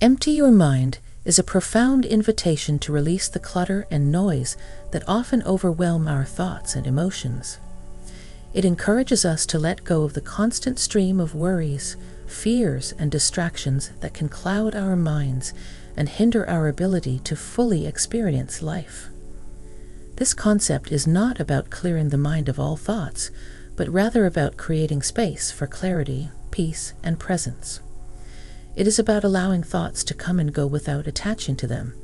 Empty Your Mind is a profound invitation to release the clutter and noise that often overwhelm our thoughts and emotions. It encourages us to let go of the constant stream of worries, fears, and distractions that can cloud our minds and hinder our ability to fully experience life. This concept is not about clearing the mind of all thoughts, but rather about creating space for clarity, peace, and presence. It is about allowing thoughts to come and go without attaching to them,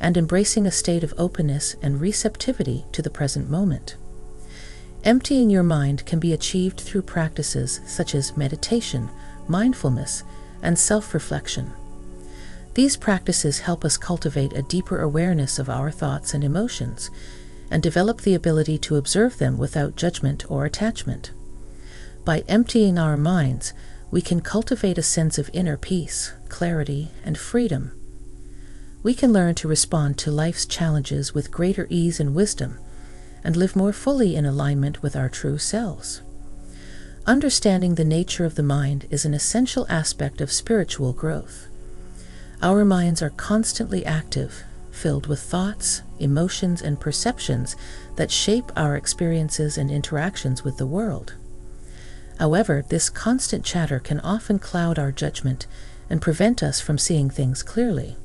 and embracing a state of openness and receptivity to the present moment. Emptying your mind can be achieved through practices such as meditation, mindfulness, and self reflection. These practices help us cultivate a deeper awareness of our thoughts and emotions and develop the ability to observe them without judgment or attachment. By emptying our minds, we can cultivate a sense of inner peace, clarity, and freedom. We can learn to respond to life's challenges with greater ease and wisdom and live more fully in alignment with our true selves. Understanding the nature of the mind is an essential aspect of spiritual growth. Our minds are constantly active, filled with thoughts, emotions, and perceptions that shape our experiences and interactions with the world. However, this constant chatter can often cloud our judgment and prevent us from seeing things clearly.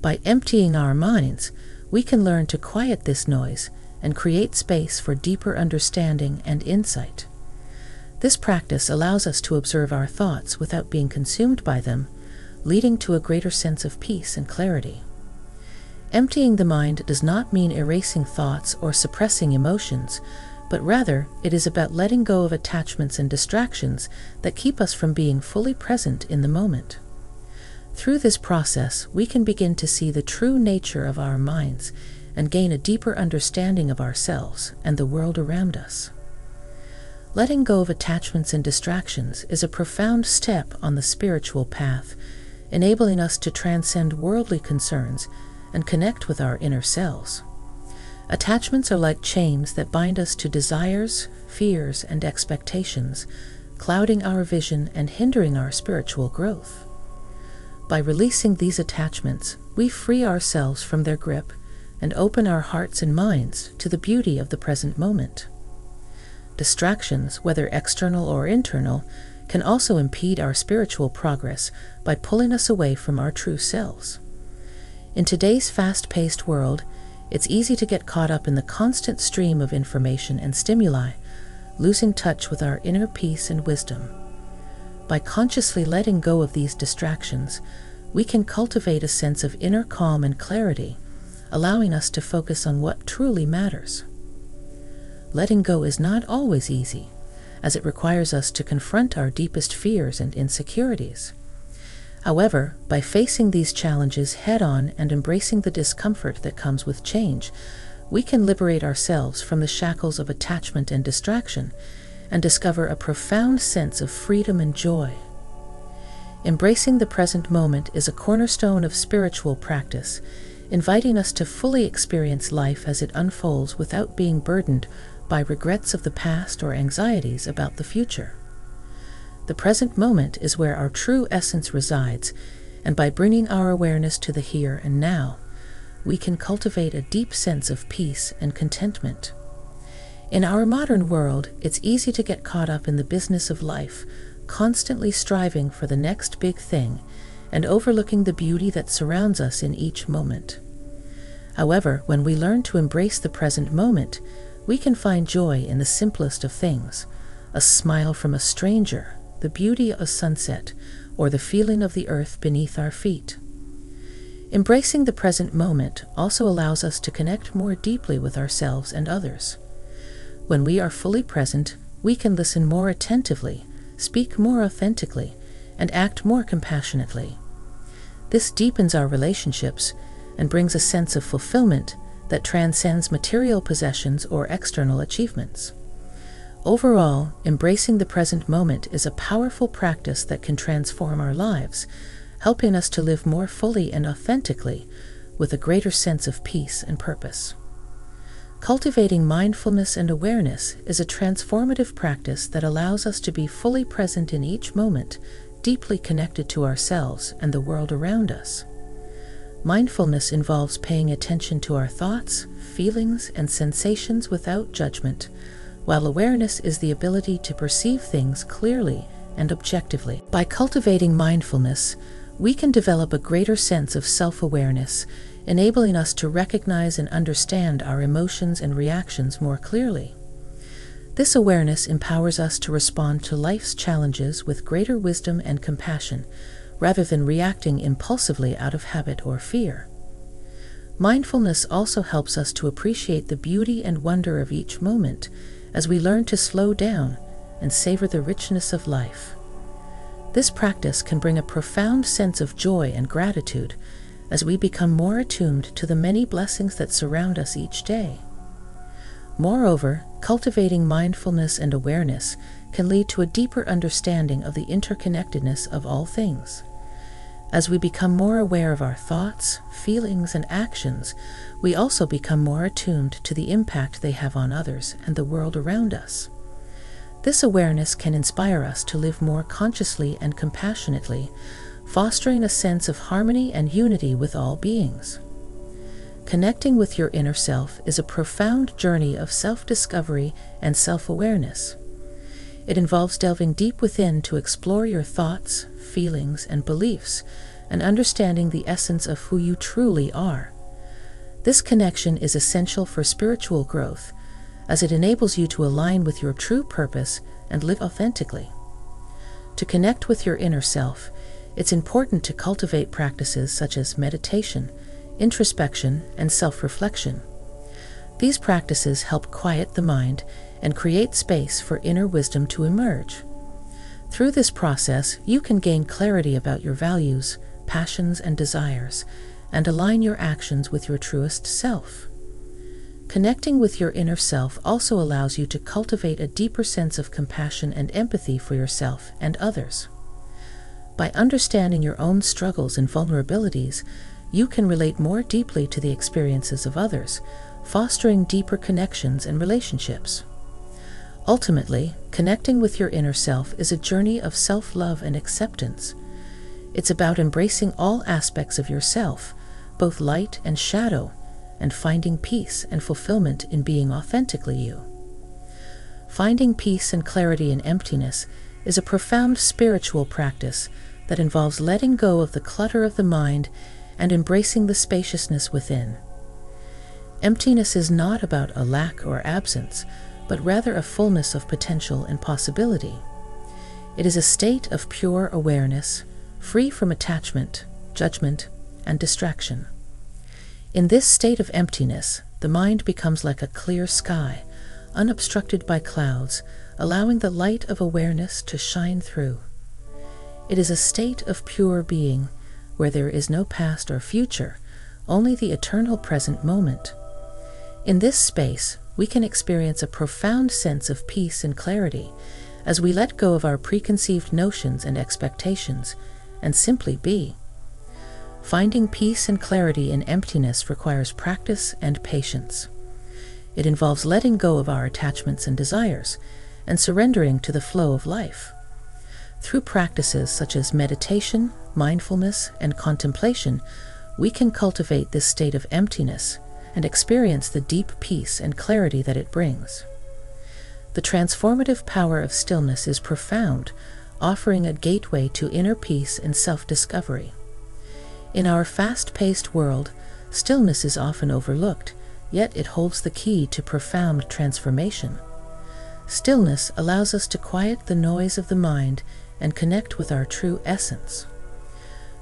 By emptying our minds, we can learn to quiet this noise and create space for deeper understanding and insight. This practice allows us to observe our thoughts without being consumed by them leading to a greater sense of peace and clarity. Emptying the mind does not mean erasing thoughts or suppressing emotions, but rather it is about letting go of attachments and distractions that keep us from being fully present in the moment. Through this process, we can begin to see the true nature of our minds and gain a deeper understanding of ourselves and the world around us. Letting go of attachments and distractions is a profound step on the spiritual path enabling us to transcend worldly concerns and connect with our inner selves. Attachments are like chains that bind us to desires, fears, and expectations, clouding our vision and hindering our spiritual growth. By releasing these attachments, we free ourselves from their grip and open our hearts and minds to the beauty of the present moment. Distractions, whether external or internal, can also impede our spiritual progress by pulling us away from our true selves. In today's fast paced world, it's easy to get caught up in the constant stream of information and stimuli, losing touch with our inner peace and wisdom. By consciously letting go of these distractions, we can cultivate a sense of inner calm and clarity, allowing us to focus on what truly matters. Letting go is not always easy as it requires us to confront our deepest fears and insecurities. However, by facing these challenges head on and embracing the discomfort that comes with change, we can liberate ourselves from the shackles of attachment and distraction and discover a profound sense of freedom and joy. Embracing the present moment is a cornerstone of spiritual practice, inviting us to fully experience life as it unfolds without being burdened by regrets of the past or anxieties about the future. The present moment is where our true essence resides, and by bringing our awareness to the here and now, we can cultivate a deep sense of peace and contentment. In our modern world, it's easy to get caught up in the business of life, constantly striving for the next big thing and overlooking the beauty that surrounds us in each moment. However, when we learn to embrace the present moment, we can find joy in the simplest of things a smile from a stranger, the beauty of sunset, or the feeling of the earth beneath our feet. Embracing the present moment also allows us to connect more deeply with ourselves and others. When we are fully present, we can listen more attentively, speak more authentically, and act more compassionately. This deepens our relationships and brings a sense of fulfillment that transcends material possessions or external achievements. Overall, embracing the present moment is a powerful practice that can transform our lives, helping us to live more fully and authentically with a greater sense of peace and purpose. Cultivating mindfulness and awareness is a transformative practice that allows us to be fully present in each moment, deeply connected to ourselves and the world around us. Mindfulness involves paying attention to our thoughts, feelings, and sensations without judgment, while awareness is the ability to perceive things clearly and objectively. By cultivating mindfulness, we can develop a greater sense of self awareness, enabling us to recognize and understand our emotions and reactions more clearly. This awareness empowers us to respond to life's challenges with greater wisdom and compassion, rather than reacting impulsively out of habit or fear. Mindfulness also helps us to appreciate the beauty and wonder of each moment as we learn to slow down and savor the richness of life. This practice can bring a profound sense of joy and gratitude as we become more attuned to the many blessings that surround us each day. Moreover, cultivating mindfulness and awareness can lead to a deeper understanding of the interconnectedness of all things. As we become more aware of our thoughts, feelings, and actions, we also become more attuned to the impact they have on others and the world around us. This awareness can inspire us to live more consciously and compassionately, fostering a sense of harmony and unity with all beings. Connecting with your inner self is a profound journey of self discovery and self awareness. It involves delving deep within to explore your thoughts, feelings, and beliefs, and understanding the essence of who you truly are. This connection is essential for spiritual growth, as it enables you to align with your true purpose and live authentically. To connect with your inner self, it's important to cultivate practices such as meditation, introspection, and self reflection. These practices help quiet the mind and create space for inner wisdom to emerge. Through this process, you can gain clarity about your values, passions, and desires, and align your actions with your truest self. Connecting with your inner self also allows you to cultivate a deeper sense of compassion and empathy for yourself and others. By understanding your own struggles and vulnerabilities, you can relate more deeply to the experiences of others, fostering deeper connections and relationships. Ultimately, connecting with your inner self is a journey of self love and acceptance. It's about embracing all aspects of yourself, both light and shadow, and finding peace and fulfillment in being authentically you. Finding peace and clarity in emptiness is a profound spiritual practice that involves letting go of the clutter of the mind and embracing the spaciousness within. Emptiness is not about a lack or absence, but rather a fullness of potential and possibility. It is a state of pure awareness, free from attachment, judgment, and distraction. In this state of emptiness, the mind becomes like a clear sky, unobstructed by clouds, allowing the light of awareness to shine through. It is a state of pure being, where there is no past or future, only the eternal present moment. In this space, we can experience a profound sense of peace and clarity as we let go of our preconceived notions and expectations and simply be. Finding peace and clarity in emptiness requires practice and patience. It involves letting go of our attachments and desires and surrendering to the flow of life. Through practices such as meditation, mindfulness, and contemplation, we can cultivate this state of emptiness and experience the deep peace and clarity that it brings. The transformative power of stillness is profound, offering a gateway to inner peace and self discovery. In our fast paced world, stillness is often overlooked, yet it holds the key to profound transformation. Stillness allows us to quiet the noise of the mind and connect with our true essence.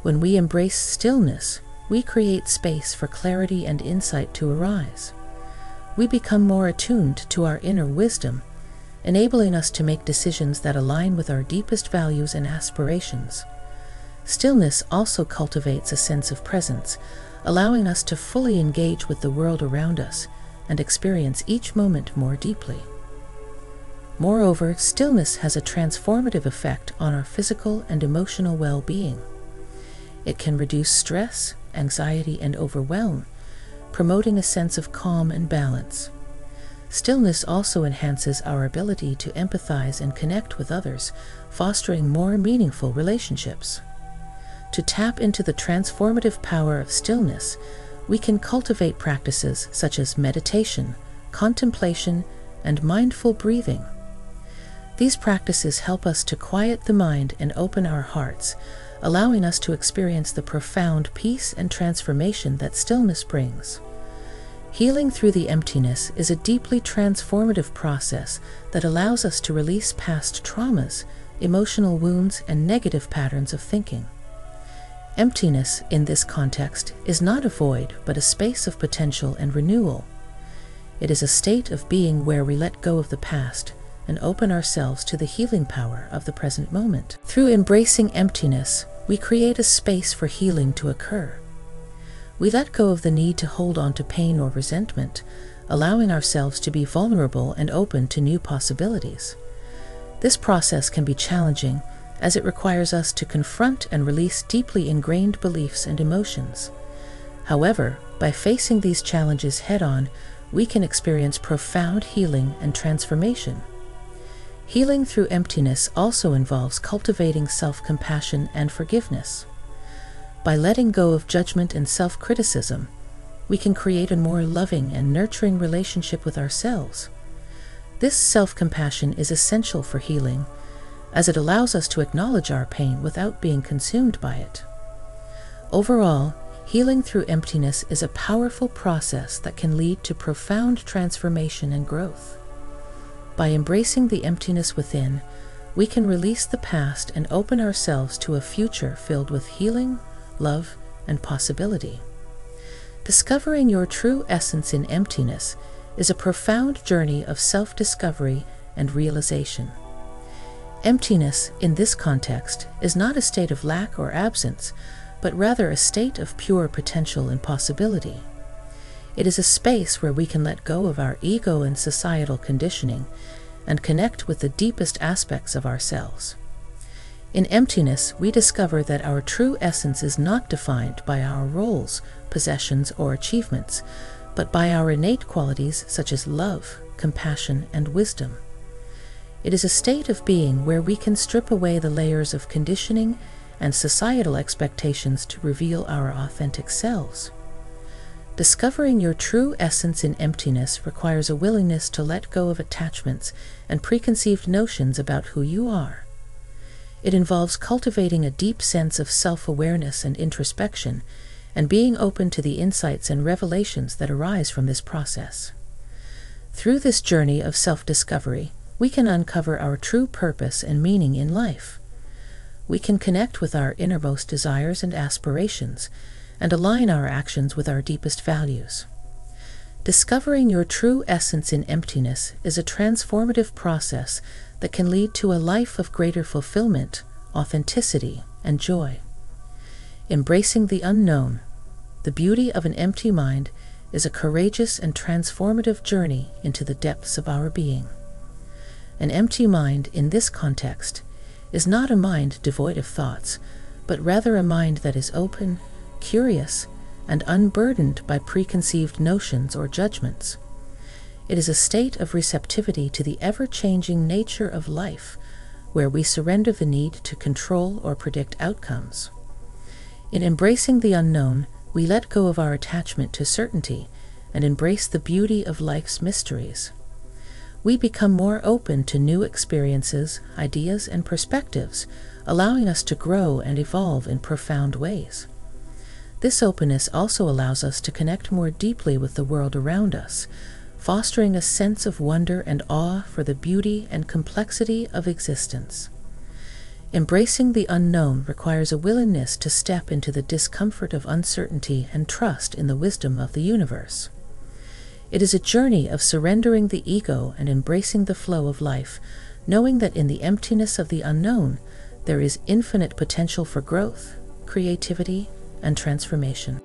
When we embrace stillness, we create space for clarity and insight to arise. We become more attuned to our inner wisdom, enabling us to make decisions that align with our deepest values and aspirations. Stillness also cultivates a sense of presence, allowing us to fully engage with the world around us and experience each moment more deeply. Moreover, stillness has a transformative effect on our physical and emotional well being. It can reduce stress, anxiety, and overwhelm, promoting a sense of calm and balance. Stillness also enhances our ability to empathize and connect with others, fostering more meaningful relationships. To tap into the transformative power of stillness, we can cultivate practices such as meditation, contemplation, and mindful breathing. These practices help us to quiet the mind and open our hearts, allowing us to experience the profound peace and transformation that stillness brings. Healing through the emptiness is a deeply transformative process that allows us to release past traumas, emotional wounds, and negative patterns of thinking. Emptiness, in this context, is not a void but a space of potential and renewal. It is a state of being where we let go of the past and open ourselves to the healing power of the present moment. Through embracing emptiness, we create a space for healing to occur. We let go of the need to hold on to pain or resentment, allowing ourselves to be vulnerable and open to new possibilities. This process can be challenging as it requires us to confront and release deeply ingrained beliefs and emotions. However, by facing these challenges head on, we can experience profound healing and transformation. Healing through emptiness also involves cultivating self compassion and forgiveness. By letting go of judgment and self criticism, we can create a more loving and nurturing relationship with ourselves. This self compassion is essential for healing, as it allows us to acknowledge our pain without being consumed by it. Overall, healing through emptiness is a powerful process that can lead to profound transformation and growth. By embracing the emptiness within, we can release the past and open ourselves to a future filled with healing, love, and possibility. Discovering your true essence in emptiness is a profound journey of self discovery and realization. Emptiness, in this context, is not a state of lack or absence, but rather a state of pure potential and possibility. It is a space where we can let go of our ego and societal conditioning and connect with the deepest aspects of ourselves. In emptiness, we discover that our true essence is not defined by our roles, possessions, or achievements, but by our innate qualities such as love, compassion, and wisdom. It is a state of being where we can strip away the layers of conditioning and societal expectations to reveal our authentic selves. Discovering your true essence in emptiness requires a willingness to let go of attachments and preconceived notions about who you are. It involves cultivating a deep sense of self awareness and introspection, and being open to the insights and revelations that arise from this process. Through this journey of self discovery, we can uncover our true purpose and meaning in life. We can connect with our innermost desires and aspirations and align our actions with our deepest values. Discovering your true essence in emptiness is a transformative process that can lead to a life of greater fulfillment, authenticity, and joy. Embracing the unknown, the beauty of an empty mind, is a courageous and transformative journey into the depths of our being. An empty mind, in this context, is not a mind devoid of thoughts, but rather a mind that is open, curious, and unburdened by preconceived notions or judgments. It is a state of receptivity to the ever changing nature of life, where we surrender the need to control or predict outcomes. In embracing the unknown, we let go of our attachment to certainty and embrace the beauty of life's mysteries. We become more open to new experiences, ideas, and perspectives, allowing us to grow and evolve in profound ways. This openness also allows us to connect more deeply with the world around us, fostering a sense of wonder and awe for the beauty and complexity of existence. Embracing the unknown requires a willingness to step into the discomfort of uncertainty and trust in the wisdom of the universe. It is a journey of surrendering the ego and embracing the flow of life, knowing that in the emptiness of the unknown, there is infinite potential for growth, creativity, and transformation.